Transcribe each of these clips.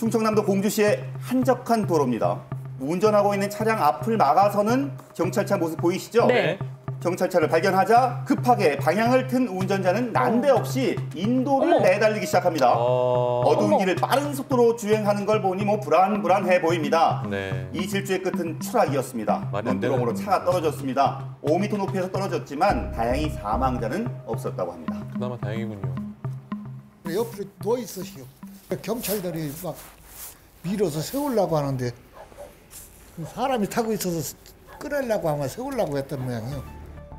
충청남도 공주시의 한적한 도로입니다. 운전하고 있는 차량 앞을 막아서는 경찰차 모습 보이시죠? 네. 경찰차를 발견하자 급하게 방향을 튼 운전자는 난데없이 인도를 어머. 내달리기 시작합니다. 어... 어두운 어머. 길을 빠른 속도로 주행하는 걸 보니 뭐 불안불안해 보입니다. 네. 이 질주의 끝은 추락이었습니다. 눈두렁으로 차가 떨어졌습니다. 5m 높이에서 떨어졌지만 다행히 사망자는 없었다고 합니다. 그나마 다행이군요. 옆으로 누워 있으시오. 경찰들이 막 밀어서 세우려고 하는데 사람이 타고 있어서 끌으려고 아마 세우려고 했던 모양이요.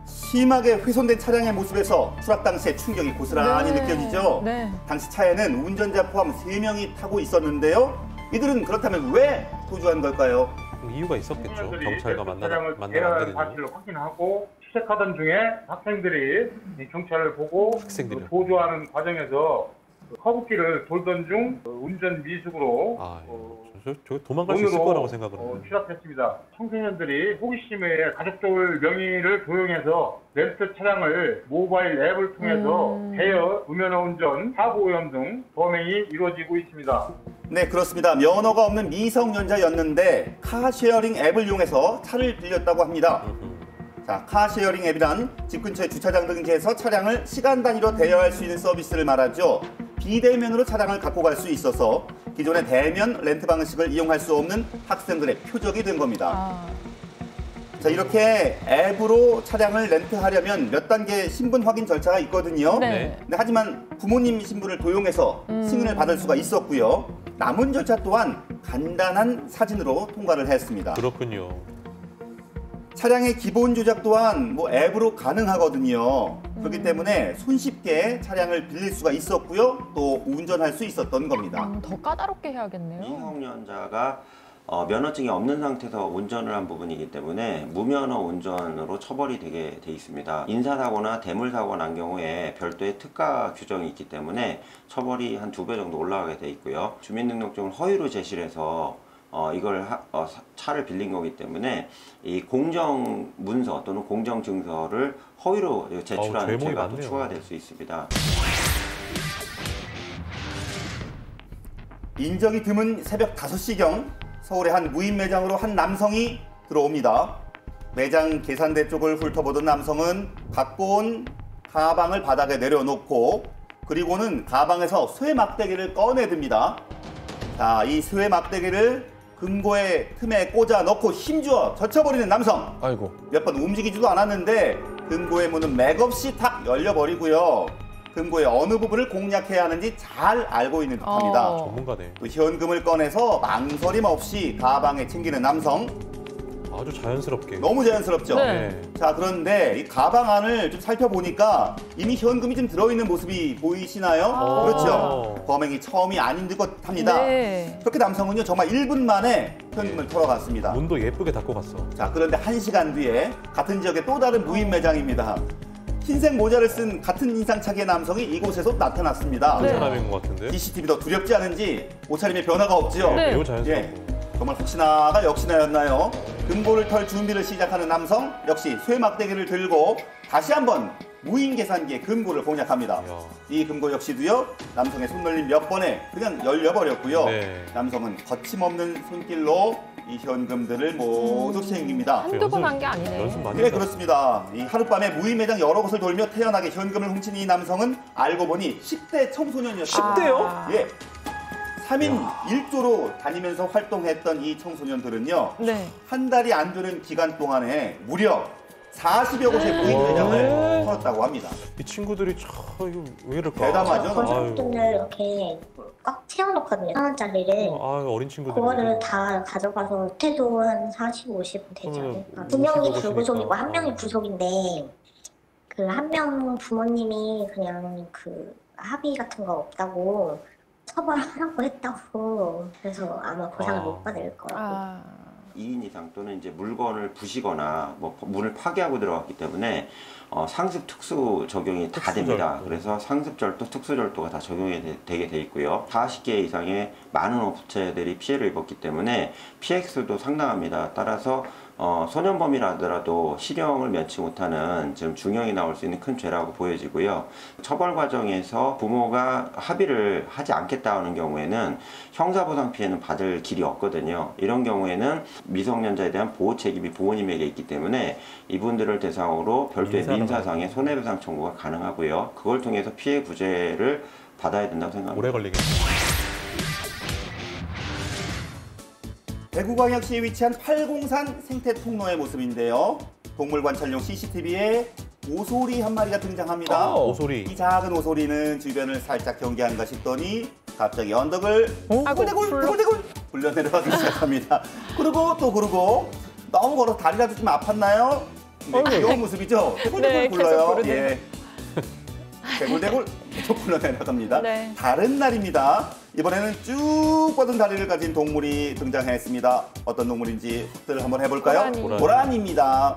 심하게 훼손된 차량의 모습에서 추락 당시의 충격이 고스란히 네. 느껴지죠. 네. 당시 차에는 운전자 포함 3명이 타고 있었는데요. 이들은 그렇다면 왜 도주한 걸까요? 이유가 있었겠죠. 경찰과 그 만나 차량을 만나면 안 되는 이유. 확인하고 추적하던 중에 학생들이 이 경찰을 보고 학생들이요? 그 도주하는 과정에서 그 커브길을 돌던 중 어, 운전 미숙으로 아, 어, 저, 저 도망갈 수 있을 거라고 생각을 어. 추락했습니다. 청소년들이 호기심에 가족들 명의를 도용해서 렌트 차량을 모바일 앱을 통해서 음. 대여, 무면허 운전, 사고 오염 등 범행이 이루어지고 있습니다. 네, 그렇습니다. 면허가 없는 미성년자였는데 car sharing 앱을 이용해서 차를 빌렸다고 합니다. 음흠. 자, car sharing 앱이란 집 근처에 주차장 등지에서 차량을 시간 단위로 대여할 수 있는 서비스를 말하죠. 비대면으로 차량을 갖고 갈 수 있어서 기존의 대면 렌트 방식을 이용할 수 없는 학생들의 표적이 된 겁니다. 아, 자, 이렇게 앱으로 차량을 렌트하려면 몇 단계 신분 확인 절차가 있거든요. 네. 네, 하지만 부모님 신분을 도용해서 음. 승인을 받을 수가 있었고요. 남은 절차 또한 간단한 사진으로 통과를 했습니다. 그렇군요. 차량의 기본 조작 또한 뭐 앱으로 가능하거든요. 음. 그렇기 때문에 손쉽게 차량을 빌릴 수가 있었고요. 또 운전할 수 있었던 겁니다. 음, 더 까다롭게 해야겠네요. 미성년자가 어, 면허증이 없는 상태에서 운전을 한 부분이기 때문에 무면허 운전으로 처벌이 되게 돼 있습니다. 인사사고나 대물사고 난 경우에 별도의 특가 규정이 있기 때문에 처벌이 한 두 배 정도 올라가게 돼 있고요. 주민등록증을 허위로 제시를 해서 어, 이걸 하- 어, 사- 차를 빌린 거기 때문에 이 공정 문서 또는 공정 증서를 허위로 제출한 제목이 죄가 또 많네요. 추가될 수 있습니다. 인적이 드문 새벽 5시경 서울의 한 무인 매장으로 한 남성이 들어옵니다. 매장 계산대 쪽을 훑어보던 남성은 갖고 온 가방을 바닥에 내려놓고 그리고는 가방에서 쇠 막대기를 꺼내듭니다. 자, 이 쇠 막대기를 금고의 틈에 꽂아 넣고 힘주어 젖혀버리는 남성. 아이고. 몇 번 움직이지도 않았는데 금고의 문은 맥없이 탁 열려버리고요. 금고의 어느 부분을 공략해야 하는지 잘 알고 있는 듯합니다. 어. 전문가네. 또 현금을 꺼내서 망설임 없이 가방에 챙기는 남성 아주 자연스럽게. 너무 자연스럽죠. 네. 자 그런데 이 가방 안을 좀 살펴보니까 이미 현금이 좀 들어있는 모습이 보이시나요? 아. 그렇죠. 범행이 처음이 아닌 듯 합니다. 네. 그렇게 남성은요 정말 1분 만에 현금을 털어갔습니다. 문도 예쁘게 닫고 갔어. 자 그런데 한 시간 뒤에 같은 지역의 또 다른 무인 매장입니다. 흰색 모자를 쓴 같은 인상착의 남성이 이곳에서 나타났습니다. 그 네. 사람인 것 같은데. CCTV도 두렵지 않은지 옷차림에 변화가 없지요. 네. 매우 자연스럽고. 예, 정말 혹시나가 역시나였나요? 금고를 털 준비를 시작하는 남성 역시 쇠 막대기를 들고 다시 한번 무인 계산기에 금고를 공략합니다. 이야. 이 금고 역시도요 남성의 손놀림 몇 번에 그냥 열려버렸고요. 네. 남성은 거침없는 손길로 이 현금들을 모두 챙깁니다. 한두 번 연습- 한게 아니네. 연습 많이 네 했다. 그렇습니다. 이 하룻밤에 무인 매장 여러 곳을 돌며 태연하게 현금을 훔친 이 남성은 알고 보니 10대 청소년이었습니다. 10대요? 아. 예. 3인 1조로 다니면서 활동했던 이 청소년들은요. 네. 한 달이 안 되는 기간 동안에 무려 40여 곳의 무인 와. 매장을 털었다고 합니다. 이 친구들이 참 이거 왜 이럴까? 대담하죠? 아유. 거짓돈을 이렇게 꽉 채워놓거든요. 천 원짜리를. 아 어린 친구들. 그거를 다 가져가서 최소 한 40, 50은 되지 그러면 않을까. 두 명이 음, 불구속이고 한 보시니까. 명이 구속인데 그 한 명 부모님이 그냥 그 합의 같은 거 없다고 처벌하라고 했다고 그래서 아마 보상을 아. 못 받을 거라고. 아. 2인 이상 또는 이제 물건을 부시거나 뭐 문을 파괴하고 들어갔기 때문에 어, 상습 특수 적용이 다 특수절도. 됩니다. 그래서 상습절도, 특수절도가 다 적용이 되, 게돼 있고요. 40개 이상의 많은 업체들이 피해를 입었기 때문에 피해액수도 상당합니다. 따라서 어, 소년범이라더라도 실형을 면치 못하는 지금 중형이 나올 수 있는 큰 죄라고 보여지고요. 처벌 과정에서 부모가 합의를 하지 않겠다는 경우에는 형사보상 피해는 받을 길이 없거든요. 이런 경우에는 미성년자에 대한 보호 책임이 부모님에게 있기 때문에 이분들을 대상으로 별도의 민사상의 손해배상 청구가 가능하고요. 그걸 통해서 피해 구제를 받아야 된다고 생각합니다. 오래 걸리겠네. 대구광역시에 위치한 팔공산 생태통로의 모습인데요. 동물 관찰용 CCTV에 오소리 한 마리가 등장합니다. 어, 오소리. 이 작은 오소리는 주변을 살짝 경계한가 싶더니 갑자기 언덕을 굴대굴 굴대굴 굴려 내려가기 시작합니다. 그리고 또 그러고 너무 걸어 다리라도 좀 아팠나요? 네, 귀여운 모습이죠. 대굴대굴 네, 계속 굴러요. 예. 대굴대굴 계속 굴러 내려갑니다. 네. 다른 날입니다. 이번에는 쭉 뻗은 다리를 가진 동물이 등장했습니다. 어떤 동물인지 확대를 한번 해볼까요? 고라니. 고라니입니다.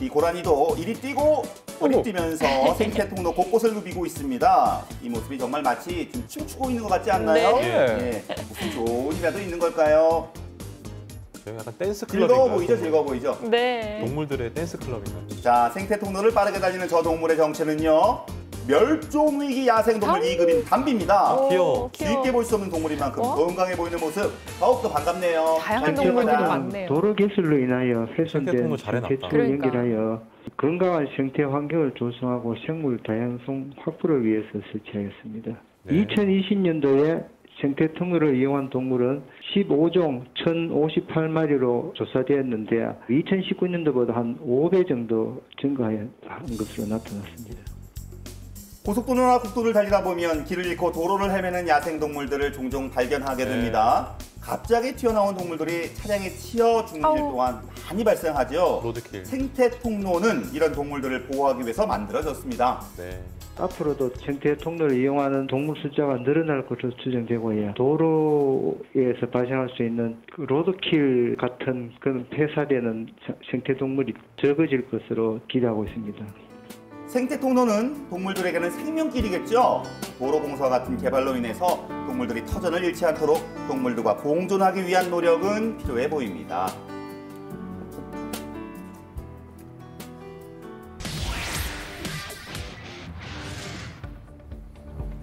이 고라니도 이리 뛰고 어머. 뛰면서 생태 통로 곳곳을 누비고 있습니다. 이 모습이 정말 마치 좀 춤추고 있는 것 같지 않나요? 네. 예. 무슨 좋은 일이라도 있는 걸까요? 여기 약간 댄스 클럽인가요? 즐거워 보이죠? 즐거워 보이죠? 네. 동물들의 댄스 클럽인가요? 자, 생태 통로를 빠르게 달리는 저 동물의 정체는요. 멸종위기 야생동물 2급인 담비입니다. 오, 귀여워. 쉽게 볼 수 없는 동물인 만큼 어? 건강해 보이는 모습 더욱더 반갑네요. 다양한 잘 동물들이. 많네요. 도로 개설로 인하여 훼손된 잘해놨다. 생태축을 그러니까. 연결하여 건강한 생태 환경을 조성하고 생물 다양성 확보를 위해서 설치하였습니다. 네. 2020년도에 생태 통로를 이용한 동물은 15종 1,058마리로 조사되었는데 2019년도보다 한 5배 정도 증가한 것으로 나타났습니다. 고속도로나 국도를 달리다 보면 길을 잃고 도로를 헤매는 야생동물들을 종종 발견하게 네. 됩니다. 갑자기 튀어나온 동물들이 차량에 치여 죽는 일 아우. 또한 많이 발생하죠. 로드킬. 생태 통로는 이런 동물들을 보호하기 위해서 만들어졌습니다. 네. 앞으로도 생태 통로를 이용하는 동물 숫자가 늘어날 것으로 추정되고요. 도로에서 발생할 수 있는 그 로드킬 같은 그런 폐사되는 생태 동물이 적어질 것으로 기대하고 있습니다. 생태 통로는 동물들에게는 생명길이겠죠. 도로공사 같은 개발로 인해서 동물들이 터전을 잃지 않도록 동물들과 공존하기 위한 노력은 필요해 보입니다.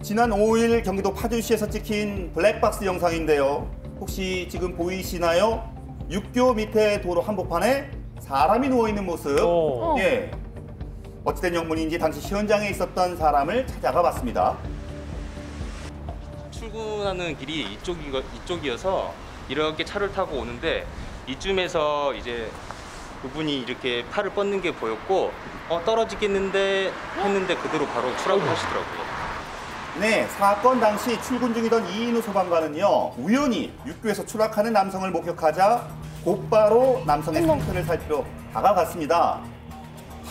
지난 5일 경기도 파주시에서 찍힌 블랙박스 영상인데요. 혹시 지금 보이시나요? 육교 밑에 도로 한복판에 사람이 누워 있는 모습. 어. 예. 어찌된 영문인지 당시 현장에 있었던 사람을 찾아가 봤습니다. 출근하는 길이 이쪽이 이쪽이어서 이렇게 차를 타고 오는데 이쯤에서 이제 그분이 이렇게 팔을 뻗는 게 보였고 어 떨어지겠는데 했는데 그대로 바로 추락을 하시더라고요. 네, 사건 당시 출근 중이던 이인우 소방관은요 우연히 육교에서 추락하는 남성을 목격하자 곧바로 남성의 상태를 살피러 다가갔습니다.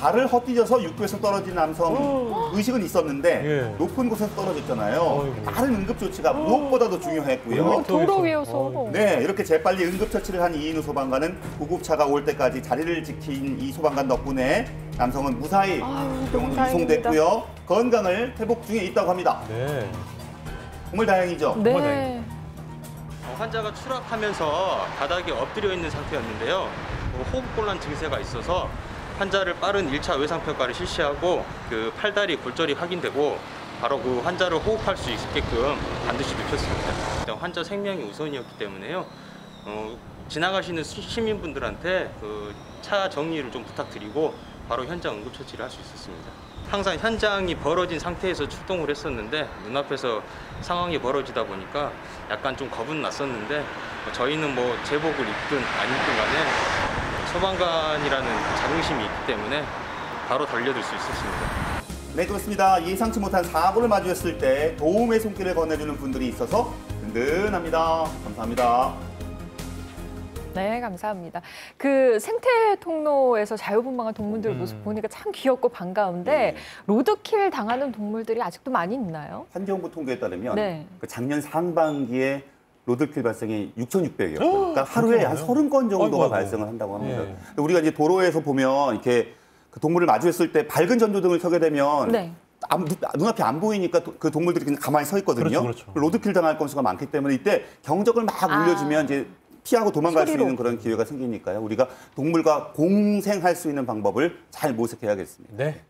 발을 헛디뎌서 육교에서 떨어진 남성 의식은 있었는데 예. 높은 곳에서 떨어졌잖아요. 어이구. 빠른 응급 조치가 무엇보다도 중요했고요. 어. 도로 위여서. 어이구. 네, 이렇게 재빨리 응급 처치를 한 이인우 소방관은 구급차가 올 때까지 자리를 지킨 이 소방관 덕분에 남성은 무사히 아유, 병원으로 이송됐고요. 건강을 회복 중에 있다고 합니다. 네. 정말 다행이죠. 네. 어, 환자가 추락하면서 바닥에 엎드려 있는 상태였는데요. 어, 호흡곤란 증세가 있어서 환자를 빠른 1차 외상평가를 실시하고 그 팔다리 골절이 확인되고 바로 그 환자를 호흡할 수 있게끔 반드시. 일단 환자 생명이 우선이었기 때문에요. 어, 지나가시는 시- 시민분들한테 그 차 정리를 좀 부탁드리고 바로 현장 응급처치를 할 수 있었습니다. 항상 현장이 벌어진 상태에서 출동을 했었는데 눈앞에서 상황이 벌어지다 보니까 약간 좀 겁은 났었는데 뭐 저희는 뭐 제복을 입든 안 입든 간에 소방관이라는 자긍심이 있기 때문에 바로 달려들 수 있었습니다. 네, 그렇습니다. 예상치 못한 사고를 마주했을 때 도움의 손길을 건네주는 분들이 있어서 든든합니다. 감사합니다. 네, 감사합니다. 그 생태 통로에서 자유분방한 동물들 음. 모습 보니까 참 귀엽고 반가운데 로드킬 당하는 동물들이 아직도 많이 있나요? 환경부 통계에 따르면 네. 그 작년 상반기에 로드킬 발생이 6,600이었어요. 그러니까 하루에 한 많아요? 30건 정도가 아이고, 아이고. 발생을 한다고 합니다. 예. 우리가 이제 도로에서 보면 이렇게 그 동물을 마주했을 때 밝은 전조등을 켜게 되면 네. 안- 눈- 눈앞이 안 보이니까 도- 그 동물들이 그냥 가만히 서 있거든요. 그렇죠, 그렇죠. 로드킬 당할 건수가 많기 때문에 이때 경적을 막 아. 울려주면 이제 피하고 도망갈 수 소리로. 있는 그런 기회가 생기니까요. 우리가 동물과 공생할 수 있는 방법을 잘 모색해야겠습니다. 네.